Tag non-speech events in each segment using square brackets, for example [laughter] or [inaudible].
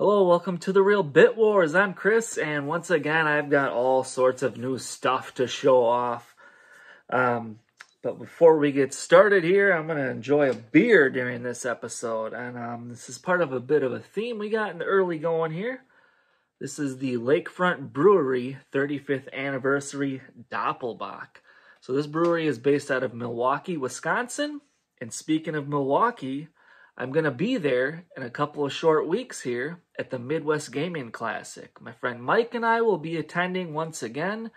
Hello, welcome to the Real Bit Wars. I'm Chris, and once again, I've got all sorts of new stuff to show off. Um, but before we get started here, I'm going to enjoy a beer during this episode. And um, this is part of a bit of a theme we got in the early going here. This is the Lakefront Brewery 35th Anniversary Doppelbock. So this brewery is based out of Milwaukee, Wisconsin. And speaking of Milwaukee, I'm going to be there in a couple of short weeks here at the Midwest Gaming Classic. My friend Mike and I will be attending once again.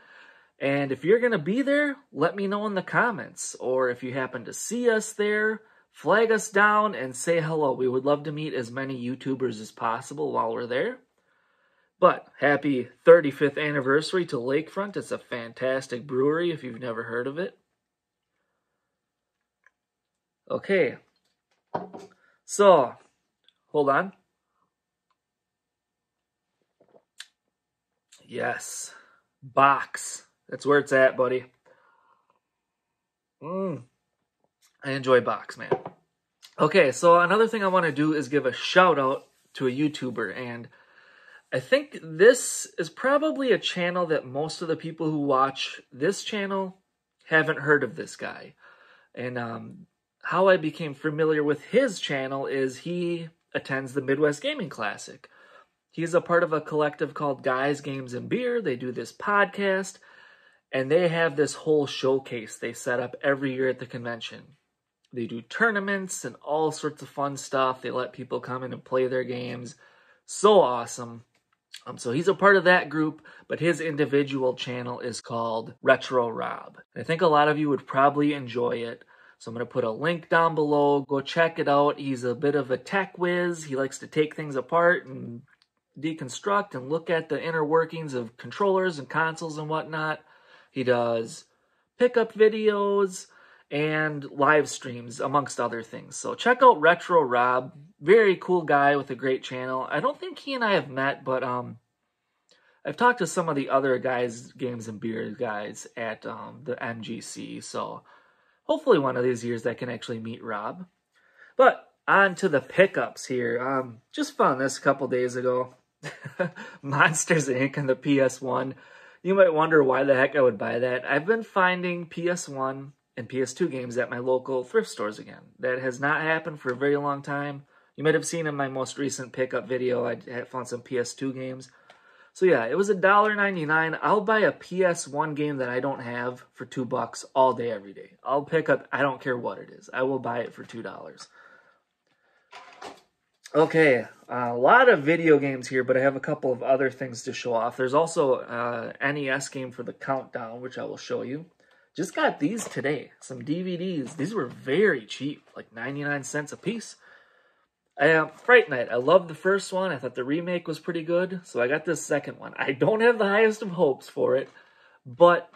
And if you're going to be there, let me know in the comments. Or if you happen to see us there, flag us down and say hello. We would love to meet as many YouTubers as possible while we're there. But happy 35th anniversary to Lakefront. It's a fantastic brewery if you've never heard of it. Okay, so, hold on. Yes. Bocks. That's where it's at, buddy. Mmm. I enjoy bocks, man. Okay, so another thing I want to do is give a shout out to a YouTuber. And I think this is probably a channel that most of the people who watch this channel haven't heard of this guy. And um, how I became familiar with his channel is he attends the Midwest Gaming Classic. He's a part of a collective called Guys, Games, and Beer. They do this podcast, and they have this whole showcase they set up every year at the convention. They do tournaments and all sorts of fun stuff. They let people come in and play their games. So awesome. Um, so he's a part of that group, but his individual channel is called Retro Rob. I think a lot of you would probably enjoy it. So I'm going to put a link down below. Go check it out. He's a bit of a tech whiz. He likes to take things apart and deconstruct and look at the inner workings of controllers and consoles and whatnot. He does pickup videos and live streams, amongst other things. So check out Retro Rob. Very cool guy with a great channel. I don't think he and I have met, but um, I've talked to some of the other guys, games and beer guys at um, the MGC. So hopefully one of these years I can actually meet Rob. But on to the pickups here. Um, just found this a couple days ago. [laughs] Monsters Inc. and the PS1. You might wonder why the heck I would buy that. I've been finding PS1 and PS2 games at my local thrift stores again. That has not happened for a very long time. You might have seen in my most recent pickup video, I found some PS2 games. So yeah, it was a dollar ninety nine. I'll buy a PS1 game that I don't have for two bucks all day, every day. I'll pick up. I don't care what it is. I will buy it for two dollars. Okay, a lot of video games here, but I have a couple of other things to show off. There's also uh, a NES game for the Countdown, which I will show you. Just got these today, some DVDs. These were very cheap, like 99 cents a piece. Uh, Fright Night. I loved the first one. I thought the remake was pretty good, so I got this second one. I don't have the highest of hopes for it, but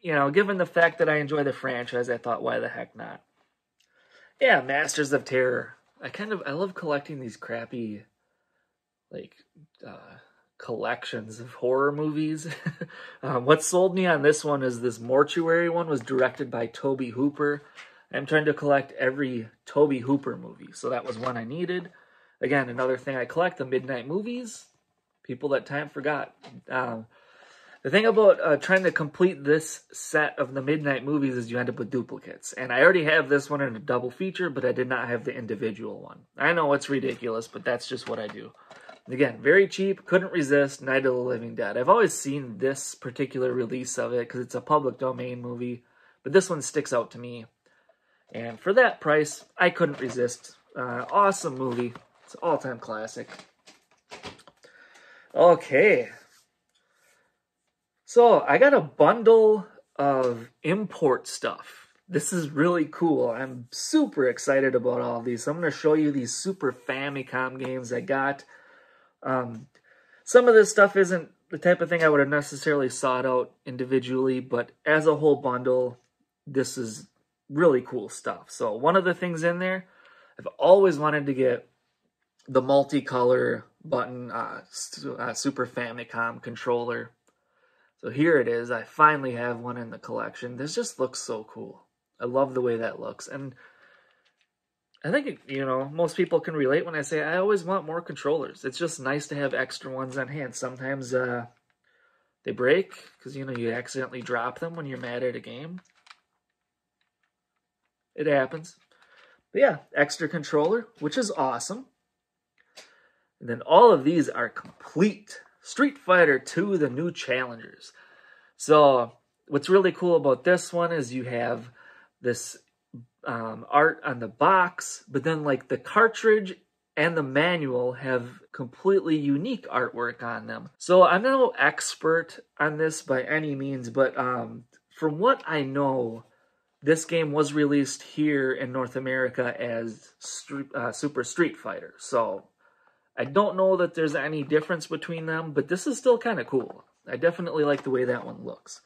you know, given the fact that I enjoy the franchise, I thought, why the heck not? Yeah, Masters of Terror. I kind of I love collecting these crappy, like, uh, collections of horror movies. um, [laughs] what sold me on this one is this mortuary one was directed by Tobe Hooper. I'm trying to collect every Tobe Hooper movie, so that was one I needed. Again, another thing I collect the midnight movies. People that time forgot. Um, the thing about uh, trying to complete this set of the midnight movies is you end up with duplicates. And I already have this one in a double feature, but I did not have the individual one. I know it's ridiculous, but that's just what I do. Again, very cheap, couldn't resist, Night of the Living Dead. I've always seen this particular release of it because it's a public domain movie, but this one sticks out to me and for that price, I couldn't resist. Uh, awesome movie. It's an all-time classic. Okay. So I got a bundle of import stuff. This is really cool. I'm super excited about all these. I'm going to show you these Super Famicom games I got. Um, some of this stuff isn't the type of thing I would have necessarily sought out individually, but as a whole bundle, this is really cool stuff. So one of the things in there, I've always wanted to get the multicolor button uh, uh, Super Famicom controller. So here it is. I finally have one in the collection. This just looks so cool. I love the way that looks. And I think, you know, most people can relate when I say I always want more controllers. It's just nice to have extra ones on hand. Sometimes uh, they break because, you know, you accidentally drop them when you're mad at a game. It happens. But yeah, extra controller, which is awesome. And then all of these are complete. Street Fighter 2, the new challengers. So what's really cool about this one is you have this um, art on the box, but then like the cartridge and the manual have completely unique artwork on them. So I'm no expert on this by any means, but um, from what I know, this game was released here in North America as uh, Super Street Fighter. So I don't know that there's any difference between them, but this is still kind of cool. I definitely like the way that one looks.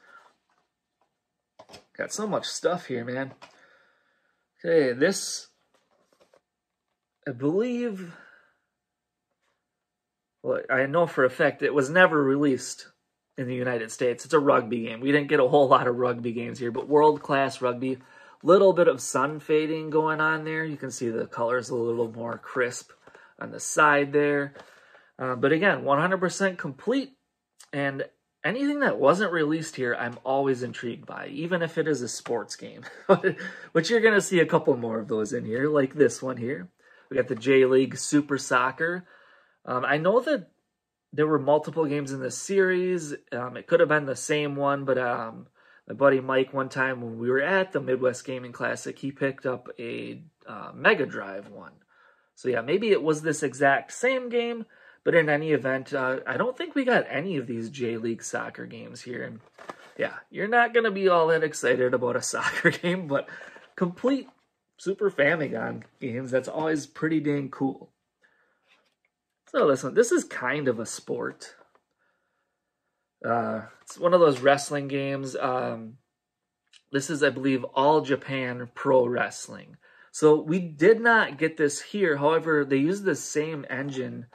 Got so much stuff here, man. Okay, this, I believe, well, I know for a fact it was never released in the United States. It's a rugby game. We didn't get a whole lot of rugby games here, but world-class rugby. Little bit of sun fading going on there. You can see the colors a little more crisp on the side there. Uh, but again, 100% complete. And anything that wasn't released here, I'm always intrigued by, even if it is a sports game. [laughs] Which you're going to see a couple more of those in here, like this one here. We got the J-League Super Soccer. Um, I know that there were multiple games in this series. Um, it could have been the same one, but um, my buddy Mike, one time when we were at the Midwest Gaming Classic, he picked up a uh, Mega Drive one. So yeah, maybe it was this exact same game, but in any event, uh, I don't think we got any of these J-League soccer games here. And yeah, you're not going to be all that excited about a [laughs] soccer game, but complete Super Famicom games, that's always pretty dang cool. So listen, this is kind of a sport. Uh, it's one of those wrestling games. Um, this is, I believe, All Japan Pro Wrestling. So we did not get this here. However, they use the same engine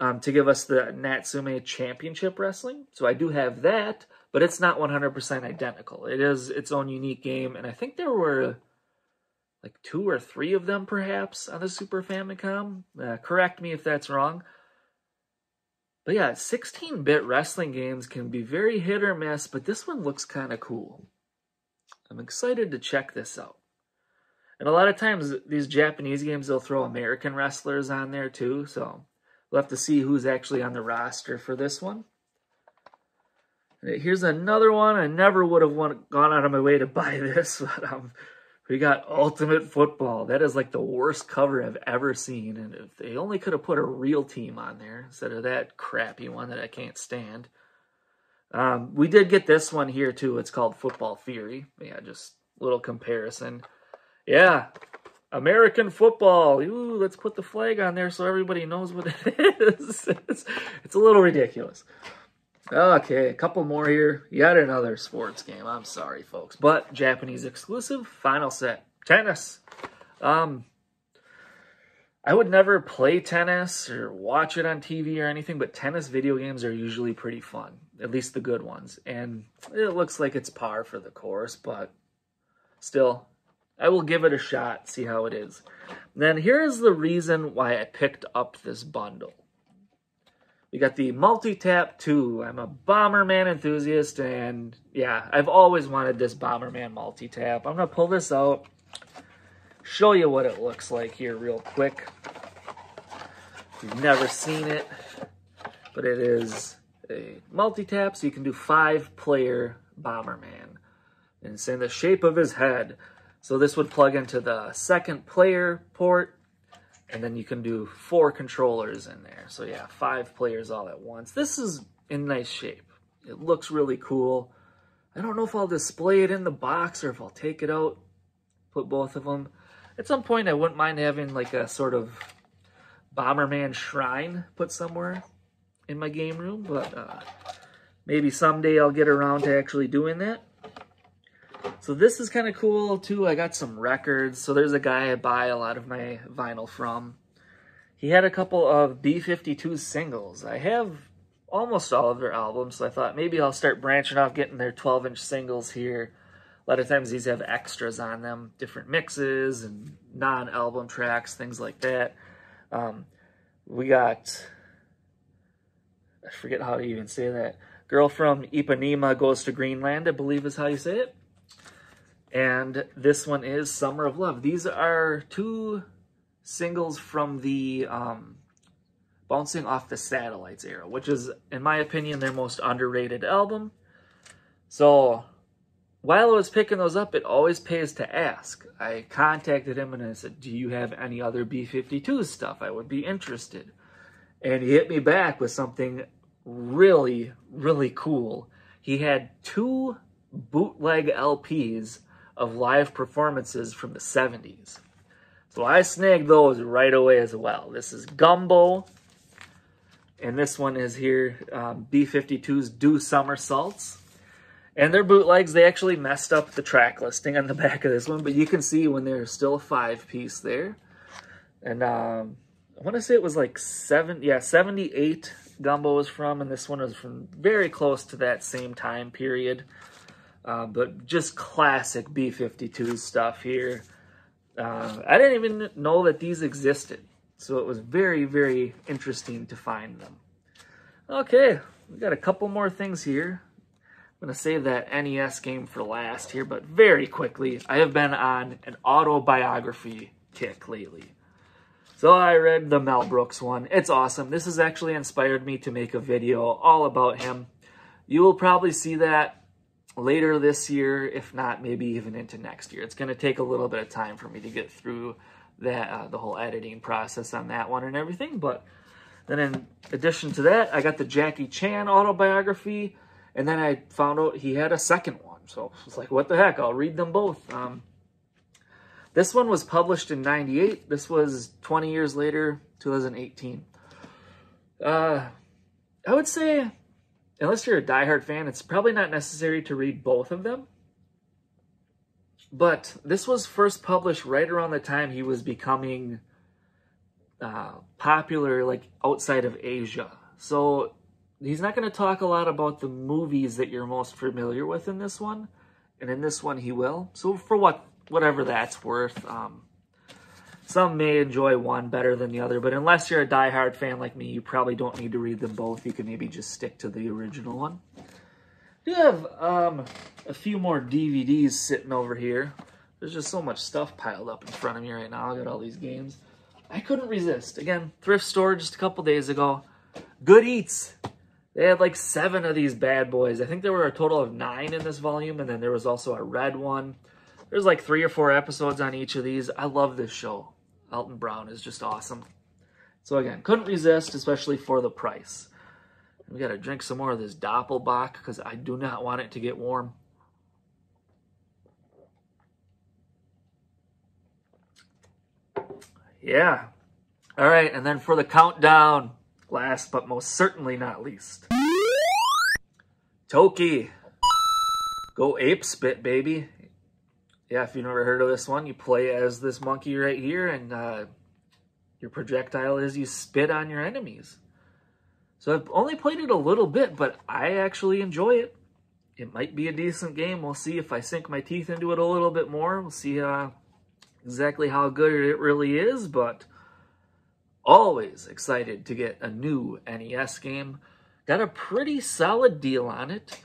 um, to give us the Natsume Championship Wrestling. So I do have that, but it's not 100% identical. It is its own unique game, and I think there were like two or three of them perhaps on the Super Famicom. Uh, correct me if that's wrong. But yeah, 16 bit wrestling games can be very hit or miss, but this one looks kind of cool. I'm excited to check this out. And a lot of times, these Japanese games, they'll throw American wrestlers on there too, so We'll have to see who's actually on the roster for this one. Here's another one. I never would have gone out of my way to buy [laughs] this, but um, we got Ultimate Football. That is like the worst cover I've ever seen. And if they only could have put a real team on there instead of that crappy one that I can't stand. Um, we did get this one here too. It's called Football Theory. Yeah, just little comparison. Yeah, American football. Ooh, let's put the flag on there so everybody knows what it [laughs] is. it's, it's a little ridiculous. Okay, a couple more here. Yet another sports game. I'm sorry, folks. But Japanese exclusive, final set. Tennis. Um, I would never play tennis or watch it on TV or anything, but tennis video games are usually pretty fun. At least the good ones. And it looks like it's par for the course, but still, I will give it a shot, see how it is. then here's the reason why I picked up this bundle. We got the Multi-Tap 2. I'm a Bomberman enthusiast, and yeah, I've always wanted this Bomberman Multi-Tap. I'm going to pull this out, show you what it looks like here real quick. You've never seen it, but it is a multi-tap, so you can do five-player Bomberman. And it's in the shape of his head. So this would plug into the second player port, and then you can do four controllers in there. So yeah, five players all at once. This is in nice shape. It looks really cool. I don't know if I'll display it in the box or if I'll take it out, put both of them. At some point, I wouldn't mind having like a sort of Bomberman shrine put somewhere in my game room, but uh, maybe someday I'll get around to actually doing that. So this is kind of cool too. I got some records. So there's a guy I buy a lot of my vinyl from. He had a couple of B-52 singles. I have almost all of their albums, so I thought maybe I'll start branching off getting their 12-inch singles here. A lot of times these have extras on them, different mixes and non-album tracks, things like that. Um, we got, I forget how to even say that. Girl from Ipanema Goes to Greenland, I believe is how you say it. And this one is Summer of Love. These are two singles from the um, Bouncing Off the Satellites era, which is, in my opinion, their most underrated album. So while I was picking those up, it always pays to ask. I contacted him and I said, do you have any other B-52 stuff? I would be interested. And he hit me back with something really, really cool. He had two bootleg LPs of live performances from the 70s. So I snagged those right away as well. This is Gumbo, and this one is here, um, B-52's Do Somersaults. And their bootlegs, they actually messed up the track listing on the [laughs] back of this one, but you can see when they're still a five-piece there. And um, I want to say it was like seven, yeah, 78 Gumbo was from, and this one was from very close to that same time period. Uh, but just classic B-52 stuff here. Uh, I didn't even know that these existed. So it was very, very interesting to find them. Okay, we got a couple more things here. I'm going to save that NES game for last here, but very quickly, I have been on an autobiography kick lately. So I read the Mel Brooks one. It's awesome. This has actually inspired me to make a video all about him. You will probably see that later this year, if not maybe even into next year. It's going to take a little bit of time for me to get through that uh, the whole editing process on that one and everything. But then in addition to that, I got the Jackie Chan autobiography, and then I found out he had a second one. So I was like, what the heck? I'll read them both. Um, this one was published in 98. This was 20 years later, 2018. Uh, I would say, unless you're a diehard fan, it's probably not necessary to read both of them. But this was first published right around the time he was becoming uh, popular, like outside of Asia. So he's not going to talk a lot about the movies that you're most familiar with in this one, and in this one he will. So for what whatever that's worth, um, some may enjoy one better than the other, but unless you're a diehard fan like me, you probably don't need to read them both. You can maybe just stick to the original one I do have um, a few more DVDs sitting over here. There's just so much stuff piled up in front of me right now. I got all these games. I couldn't resist. Again, thrift store just a couple days ago. Good Eats. They had like seven of these bad boys. I think there were a total of nine in this volume, and then there was also a red one. There's like three or four episodes on each of these. I love this show. Alton Brown is just awesome. So again, couldn't resist, especially for the price. We got to drink some more of this Doppelbock because I do not want it to get warm. Yeah. All right, and then for the countdown, last but most certainly not least. Toki. Go ape spit, baby. Yeah, if you've never heard of this one, you play as this monkey right here, and uh, your projectile is you spit on your enemies. So I've only played it a little bit, but I actually enjoy it. It might be a decent game. We'll see if I sink my teeth into it a little bit more. We'll see uh, exactly how good it really is, but always excited to get a new NES game. Got a pretty solid deal on it.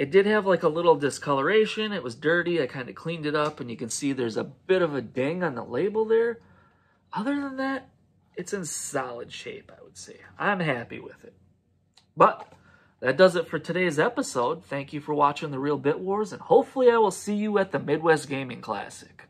It did have like a little discoloration. It was dirty. I kind of cleaned it up, and you can see there's a bit of a ding on the label there. Other than that, it's in solid shape, I would say. I'm happy with it. But that does it for today's episode. Thank you for watching The Real Bit Wars, and hopefully I will see you at the Midwest Gaming Classic.